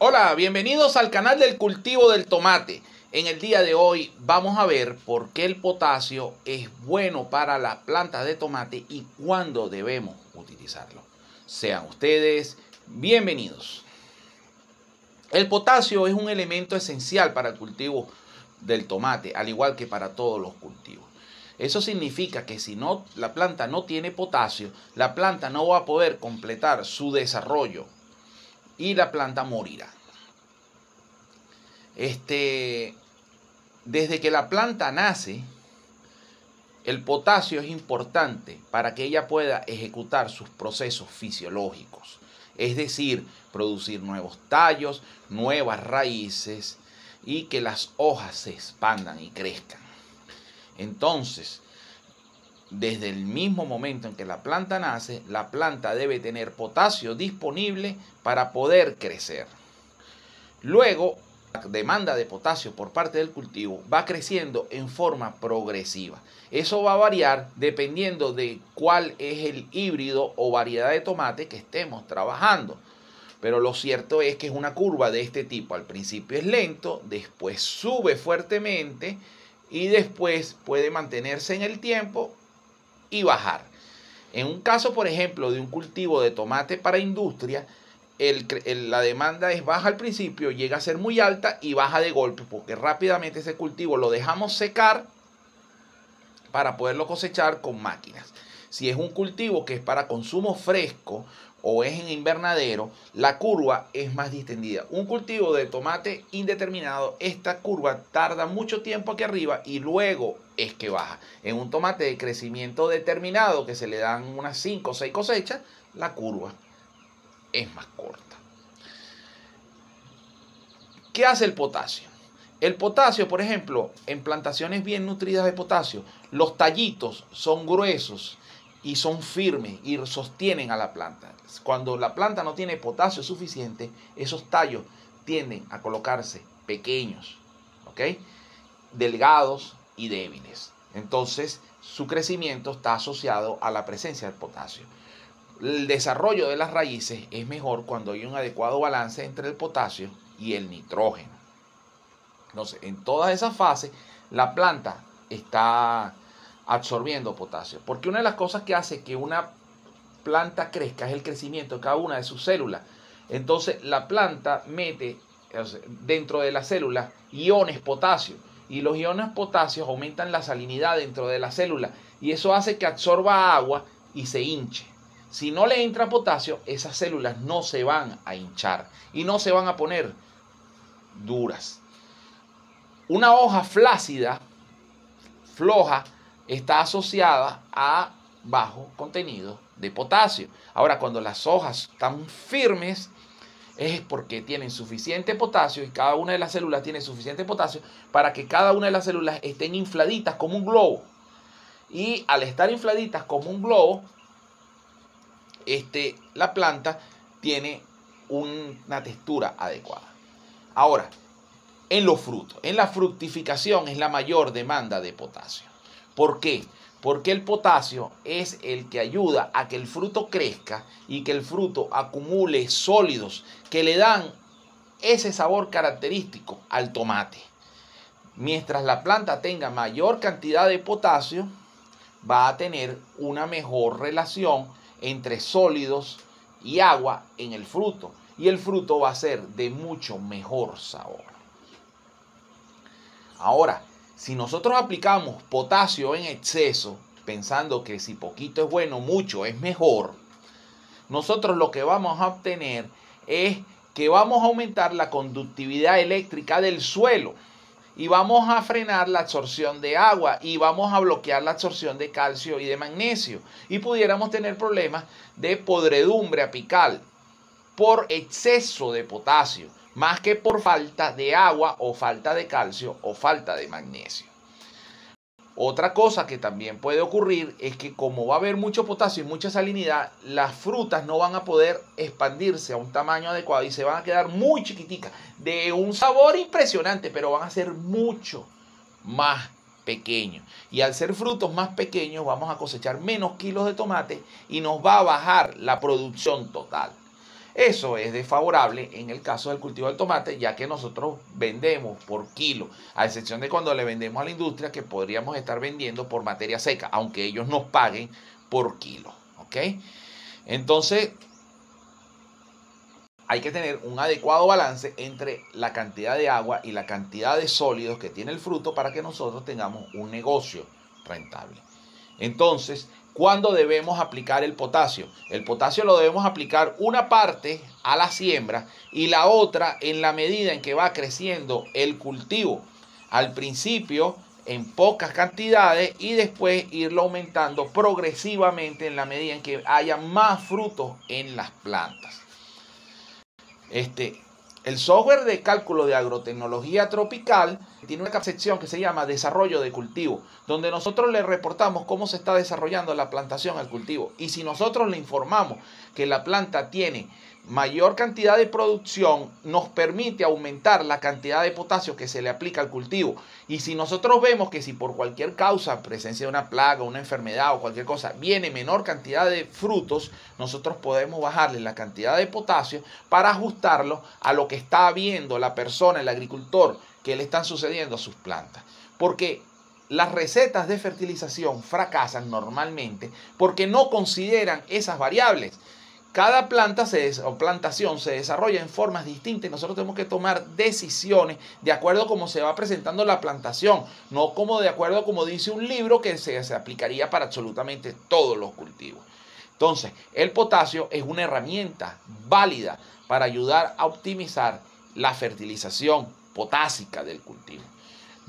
Hola, bienvenidos al canal del cultivo del tomate. En el día de hoy vamos a ver por qué el potasio es bueno para la planta de tomate y cuándo debemos utilizarlo. Sean ustedes bienvenidos. El potasio es un elemento esencial para el cultivo del tomate, al igual que para todos los cultivos. Eso significa que si no, la planta no tiene potasio, la planta no va a poder completar su desarrollo y la planta morirá. Este, desde que la planta nace, el potasio es importante para que ella pueda ejecutar sus procesos fisiológicos, es decir, producir nuevos tallos, nuevas raíces y que las hojas se expandan y crezcan. Entonces, desde el mismo momento en que la planta nace, la planta debe tener potasio disponible para poder crecer. Luego, la demanda de potasio por parte del cultivo va creciendo en forma progresiva. Eso va a variar dependiendo de cuál es el híbrido o variedad de tomate que estemos trabajando. Pero lo cierto es que es una curva de este tipo. Al principio es lento, después sube fuertemente y después puede mantenerse en el tiempo y bajar. En un caso, por ejemplo, de un cultivo de tomate para industria, la demanda es baja al principio, llega a ser muy alta y baja de golpe, porque rápidamente ese cultivo lo dejamos secar para poderlo cosechar con máquinas. Si es un cultivo que es para consumo fresco o es en invernadero, la curva es más distendida. Un cultivo de tomate indeterminado, esta curva tarda mucho tiempo aquí arriba y luego es que baja. En un tomate de crecimiento determinado, que se le dan unas 5 o 6 cosechas, la curva es más corta. ¿Qué hace el potasio? El potasio, por ejemplo, en plantaciones bien nutridas de potasio, los tallitos son gruesos y son firmes y sostienen a la planta. Cuando la planta no tiene potasio suficiente, esos tallos tienden a colocarse pequeños, ¿ok? Delgados y débiles. Entonces, su crecimiento está asociado a la presencia del potasio. El desarrollo de las raíces es mejor cuando hay un adecuado balance entre el potasio y el nitrógeno. Entonces, en todas esas fases, la planta está absorbiendo potasio. Porque una de las cosas que hace que una planta crezca es el crecimiento de cada una de sus células. Entonces la planta mete dentro de la célula iones potasio y los iones potasio aumentan la salinidad dentro de la célula y eso hace que absorba agua y se hinche. Si no le entra potasio, esas células no se van a hinchar y no se van a poner duras. Una hoja flácida, floja, está asociada a bajo contenido de potasio. Ahora, cuando las hojas están firmes, es porque tienen suficiente potasio y cada una de las células tiene suficiente potasio para que cada una de las células estén infladitas como un globo. Y al estar infladitas como un globo, este, la planta tiene una textura adecuada. Ahora, en los frutos, en la fructificación es la mayor demanda de potasio. ¿Por qué? Porque el potasio es el que ayuda a que el fruto crezca y que el fruto acumule sólidos que le dan ese sabor característico al tomate. Mientras la planta tenga mayor cantidad de potasio, va a tener una mejor relación entre sólidos y agua en el fruto. Y el fruto va a ser de mucho mejor sabor. Ahora, si nosotros aplicamos potasio en exceso, pensando que si poquito es bueno, mucho es mejor, nosotros lo que vamos a obtener es que vamos a aumentar la conductividad eléctrica del suelo y vamos a frenar la absorción de agua y vamos a bloquear la absorción de calcio y de magnesio. Y pudiéramos tener problemas de podredumbre apical por exceso de potasio más que por falta de agua o falta de calcio o falta de magnesio. Otra cosa que también puede ocurrir es que como va a haber mucho potasio y mucha salinidad, las frutas no van a poder expandirse a un tamaño adecuado y se van a quedar muy chiquiticas, de un sabor impresionante, pero van a ser mucho más pequeños. Y al ser frutos más pequeños vamos a cosechar menos kilos de tomate y nos va a bajar la producción total. Eso es desfavorable en el caso del cultivo del tomate, ya que nosotros vendemos por kilo, a excepción de cuando le vendemos a la industria, que podríamos estar vendiendo por materia seca, aunque ellos nos paguen por kilo. ¿Ok? Entonces, hay que tener un adecuado balance entre la cantidad de agua y la cantidad de sólidos que tiene el fruto para que nosotros tengamos un negocio rentable. Entonces, ¿cuándo debemos aplicar el potasio? El potasio lo debemos aplicar una parte a la siembra y la otra en la medida en que va creciendo el cultivo. Al principio en pocas cantidades y después irlo aumentando progresivamente en la medida en que haya más frutos en las plantas. Este, el software de cálculo de agrotecnología tropical tiene una sección que se llama desarrollo de cultivo, donde nosotros le reportamos cómo se está desarrollando la plantación al cultivo. Y si nosotros le informamos que la planta tiene mayor cantidad de producción nos permite aumentar la cantidad de potasio que se le aplica al cultivo. Y si nosotros vemos que si por cualquier causa, presencia de una plaga, una enfermedad o cualquier cosa, viene menor cantidad de frutos, nosotros podemos bajarle la cantidad de potasio para ajustarlo a lo que está viendo la persona, el agricultor, que le están sucediendo a sus plantas. Porque las recetas de fertilización fracasan normalmente porque no consideran esas variables cada planta o plantación se desarrolla en formas distintas y nosotros tenemos que tomar decisiones de acuerdo a cómo se va presentando la plantación, no como de acuerdo a como dice un libro que se, se aplicaría para absolutamente todos los cultivos. Entonces, el potasio es una herramienta válida para ayudar a optimizar la fertilización potásica del cultivo.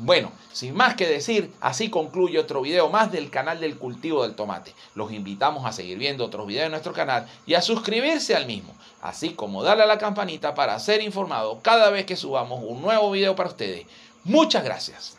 Bueno, sin más que decir, así concluye otro video más del canal del cultivo del tomate. Los invitamos a seguir viendo otros videos de nuestro canal y a suscribirse al mismo, así como darle a la campanita para ser informado cada vez que subamos un nuevo video para ustedes. Muchas gracias.